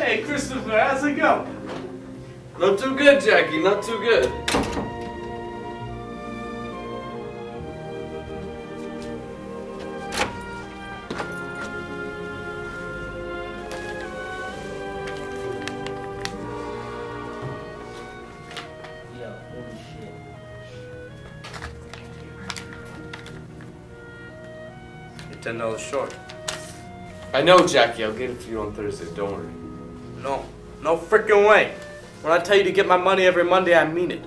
Hey, Christopher, how's it go? Not too good, Jackie, not too good. Yo, holy shit. You're ten dollars short. I know, Jackie, I'll get it to you on Thursday, don't worry. No, no freaking way. When I tell you to get my money every Monday, I mean it.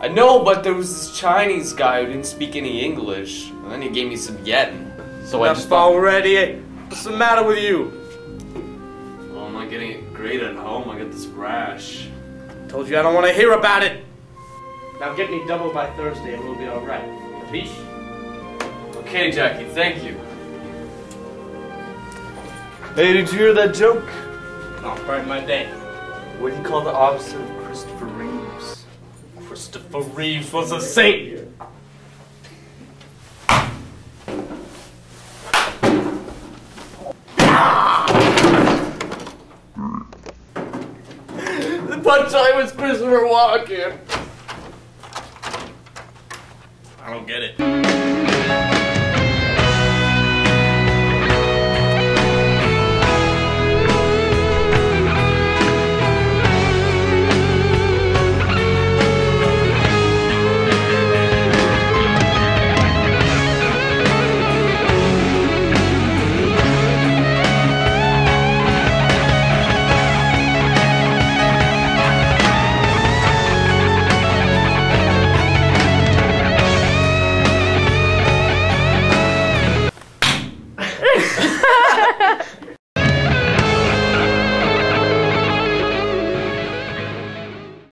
I know, but there was this Chinese guy who didn't speak any English, and then he gave me some yen. So I Enough just thought, already. What's the matter with you? well, I'm not getting it great at home. I got this rash. Told you I don't want to hear about it. Now get me double by Thursday and we'll be alright. Capiche? Okay, Jackie, thank you. Hey, did you hear that joke? I'll burn my day. What do you call the opposite of Christopher Reeves? Christopher Reeves was a saint. The punchline was Christopher Walken. I don't get it.